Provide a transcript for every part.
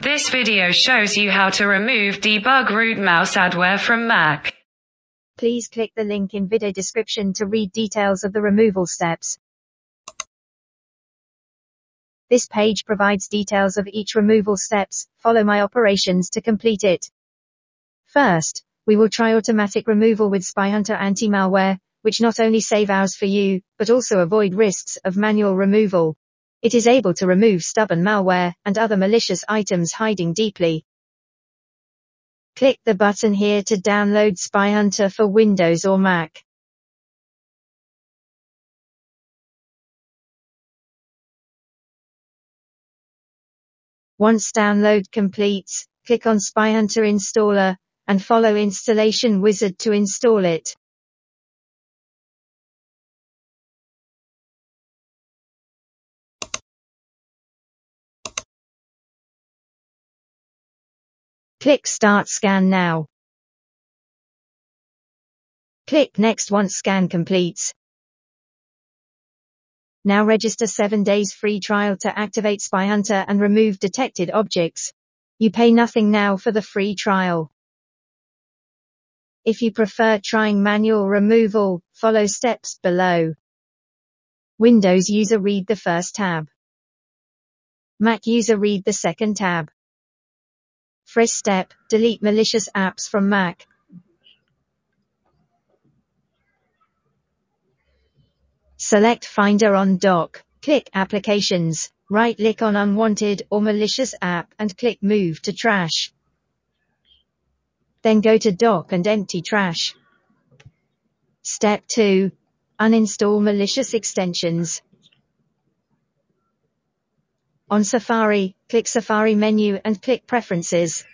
This video shows you how to remove DebugRootMouse adware from Mac. Please click the link in video description to read details of the removal steps. This page provides details of each removal steps, follow my operations to complete it. First, we will try automatic removal with SpyHunter anti-malware, which not only save hours for you, but also avoid risks of manual removal. It is able to remove stubborn malware and other malicious items hiding deeply. Click the button here to download SpyHunter for Windows or Mac. Once download completes, click on SpyHunter installer, and follow installation wizard to install it. Click Start Scan now. Click Next once scan completes. Now register 7 days free trial to activate SpyHunter and remove detected objects. You pay nothing now for the free trial. If you prefer trying manual removal, follow steps below. Windows user read the first tab. Mac user read the second tab. First step, delete malicious apps from Mac. Select Finder on dock, click Applications, right-click on Unwanted or Malicious App and click Move to Trash. Then go to Dock and empty trash. Step 2. Uninstall malicious extensions. On Safari, click Safari menu and click Preferences.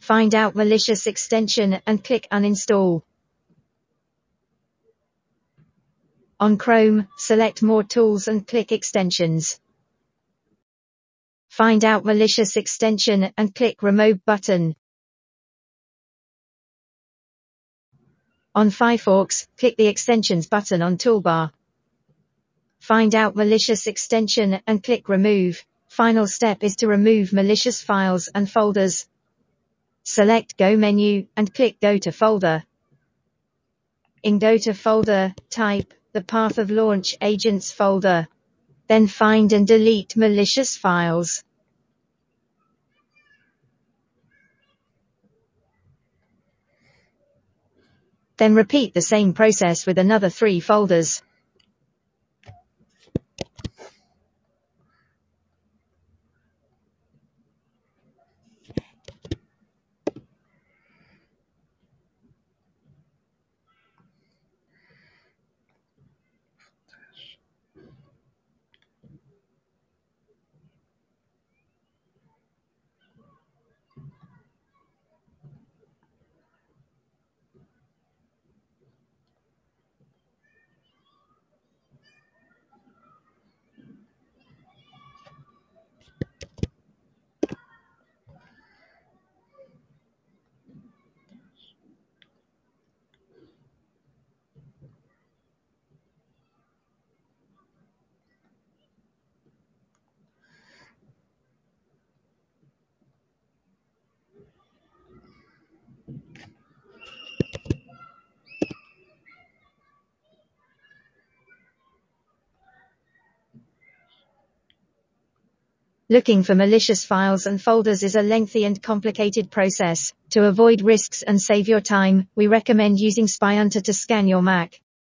Find out malicious extension and click Uninstall. On Chrome, select More Tools and click Extensions. Find out malicious extension and click Remove button. On Firefox, click the Extensions button on toolbar. Find out malicious extension and click remove. Final step is to remove malicious files and folders. Select Go menu and click Go to folder. In Go to folder, type the path of launch agents folder. Then find and delete malicious files. Then repeat the same process with another three folders. Looking for malicious files and folders is a lengthy and complicated process. To avoid risks and save your time, we recommend using SpyHunter to scan your Mac.